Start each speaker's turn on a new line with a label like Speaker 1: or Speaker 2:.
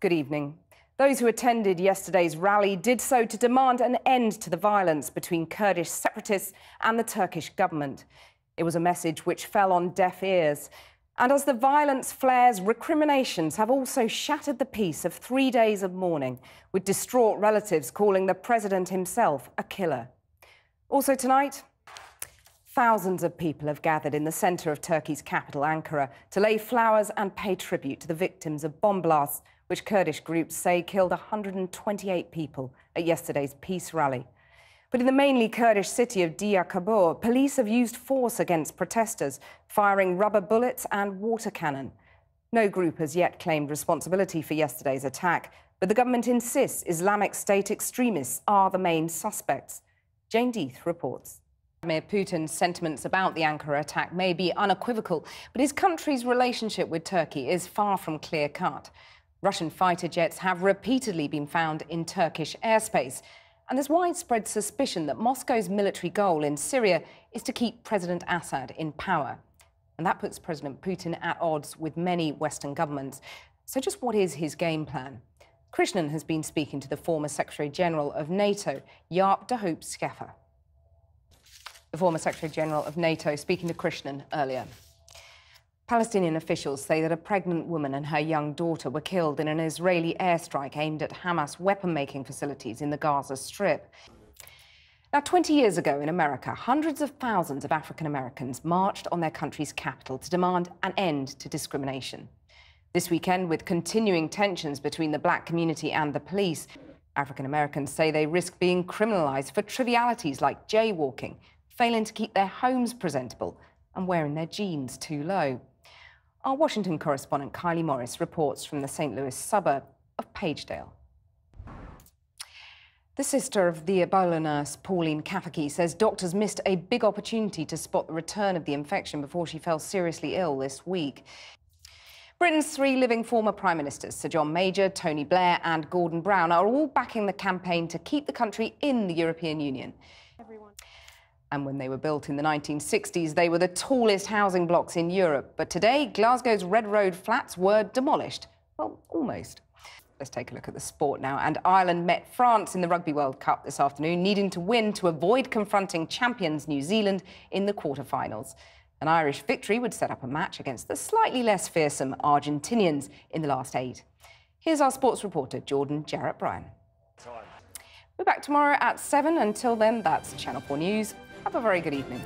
Speaker 1: Good evening. Those who attended yesterday's rally did so to demand an end to the violence between Kurdish separatists and the Turkish government. It was a message which fell on deaf ears. And as the violence flares, recriminations have also shattered the peace of three days of mourning, with distraught relatives calling the president himself a killer. Also tonight, thousands of people have gathered in the centre of Turkey's capital, Ankara, to lay flowers and pay tribute to the victims of bomb blasts, which Kurdish groups say killed 128 people at yesterday's peace rally. But in the mainly Kurdish city of Diyarbakir, police have used force against protesters, firing rubber bullets and water cannon. No group has yet claimed responsibility for yesterday's attack, but the government insists Islamic State extremists are the main suspects. Jane Deith reports. Vladimir Putin's sentiments about the Ankara attack may be unequivocal, but his country's relationship with Turkey is far from clear cut. Russian fighter jets have repeatedly been found in Turkish airspace, and there's widespread suspicion that Moscow's military goal in Syria is to keep President Assad in power. And that puts President Putin at odds with many Western governments. So, just what is his game plan? Krishnan has been speaking to the former Secretary General of NATO, Jaap de Hoop Scheffer. The former Secretary General of NATO speaking to Krishnan earlier. Palestinian officials say that a pregnant woman and her young daughter were killed in an Israeli airstrike aimed at Hamas weapon making facilities in the Gaza Strip. Now, 20 years ago in America, hundreds of thousands of African Americans marched on their country's capital to demand an end to discrimination. This weekend, with continuing tensions between the black community and the police, African Americans say they risk being criminalized for trivialities like jaywalking, failing to keep their homes presentable, and wearing their jeans too low. Our Washington correspondent Kylie Morris reports from the St. Louis suburb of Pagedale. The sister of the Ebola nurse, Pauline Cafferkey, says doctors missed a big opportunity to spot the return of the infection before she fell seriously ill this week. Britain's three living former prime ministers, Sir John Major, Tony Blair and Gordon Brown, are all backing the campaign to keep the country in the European Union. And when they were built in the 1960s, they were the tallest housing blocks in Europe. But today, Glasgow's Red Road flats were demolished. Well, almost. Let's take a look at the sport now. And Ireland met France in the Rugby World Cup this afternoon, needing to win to avoid confronting champions New Zealand in the quarter-finals. An Irish victory would set up a match against the slightly less fearsome Argentinians in the last eight. Here's our sports reporter, Jordan Jarrett Bryan. We're back tomorrow at 7. Until then, that's Channel 4 News. Have a very good evening.